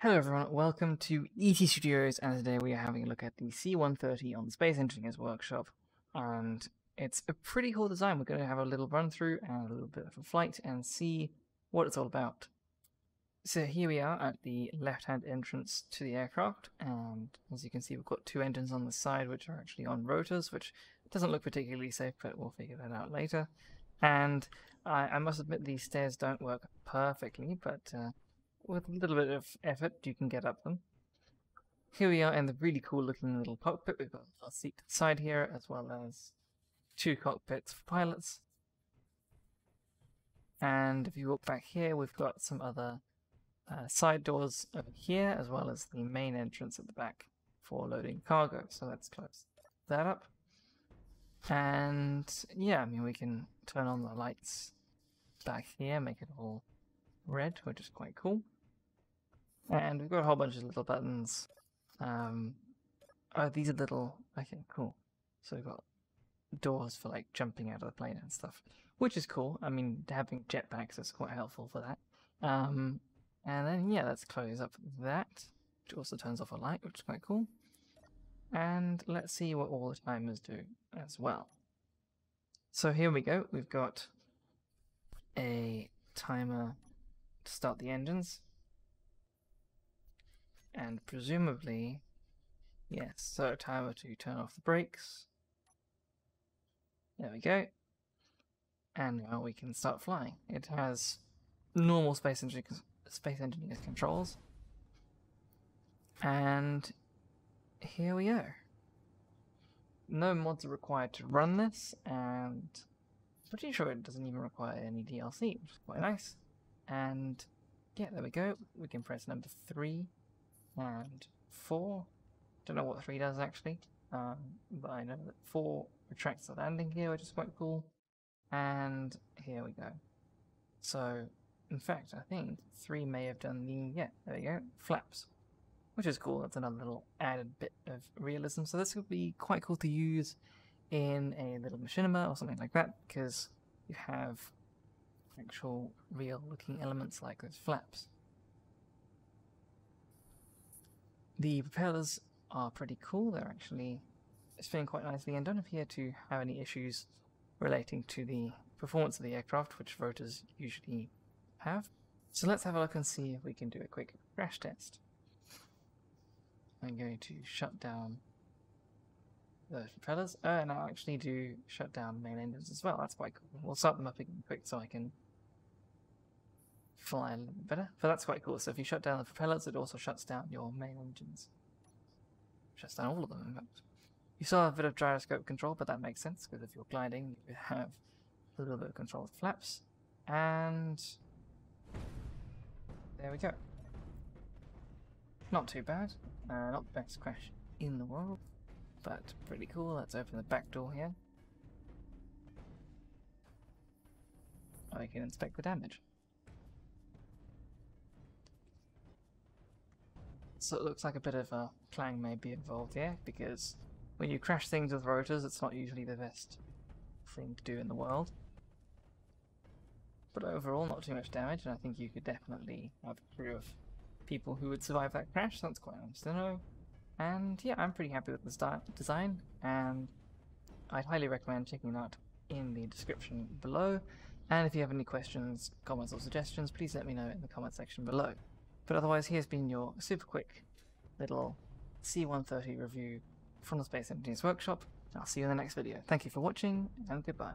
Hello everyone, welcome to ET Studios, and today we are having a look at the C-130 on the Space Engineers Workshop, and it's a pretty cool design. We're going to have a little run through and a little bit of a flight and see what it's all about. So here we are at the left-hand entrance to the aircraft, and as you can see we've got two engines on the side which are actually on rotors, which doesn't look particularly safe, but we'll figure that out later. And I, I must admit these stairs don't work perfectly, but uh, with a little bit of effort, you can get up them. Here we are in the really cool looking little cockpit. We've got a seat side here, as well as two cockpits for pilots. And if you look back here, we've got some other uh, side doors over here, as well as the main entrance at the back for loading cargo. So let's close that up. And yeah, I mean, we can turn on the lights back here, make it all red, which is quite cool. And we've got a whole bunch of little buttons. Um, oh, these are little. Okay, cool. So we've got doors for like jumping out of the plane and stuff, which is cool. I mean, having jetpacks is quite helpful for that. Um, and then yeah, let's close up that, which also turns off a light, which is quite cool. And let's see what all the timers do as well. So here we go. We've got a timer to start the engines and presumably, yes, so timer to turn off the brakes. There we go. And now we can start flying. It has normal space engineers, space engineers controls. And here we are. No mods are required to run this, and pretty sure it doesn't even require any DLC, which is quite nice. And yeah, there we go. We can press number three and four. Don't know what three does actually, um, but I know that four retracts the landing gear, which is quite cool. And here we go. So, in fact, I think three may have done the yeah, there we go, flaps, which is cool. That's another little added bit of realism. So this would be quite cool to use in a little machinima or something like that because you have actual real looking elements like those flaps. The propellers are pretty cool. They're actually spinning quite nicely and don't appear to have any issues relating to the performance of the aircraft, which rotors usually have. So let's have a look and see if we can do a quick crash test. I'm going to shut down the propellers, uh, and I'll actually do shut down the main engines as well. That's quite cool. We'll start them up again quick so I can fly a little bit better. But that's quite cool. So if you shut down the propellers, it also shuts down your main engines. Shuts down all of them, in fact. You still have a bit of gyroscope control, but that makes sense, because if you're gliding, you have a little bit of control the flaps. And there we go. Not too bad. Uh, not the best crash in the world, but pretty cool. Let's open the back door here. I can inspect the damage. So it looks like a bit of a clang may be involved here, because when you crash things with rotors, it's not usually the best thing to do in the world. But overall, not too much damage, and I think you could definitely have a crew of people who would survive that crash, so that's quite nice to know. And yeah, I'm pretty happy with the design, and I'd highly recommend checking it out in the description below. And if you have any questions, comments, or suggestions, please let me know in the comment section below. But otherwise, here's been your super quick little C-130 review from the Space Engineers Workshop. I'll see you in the next video. Thank you for watching, and goodbye.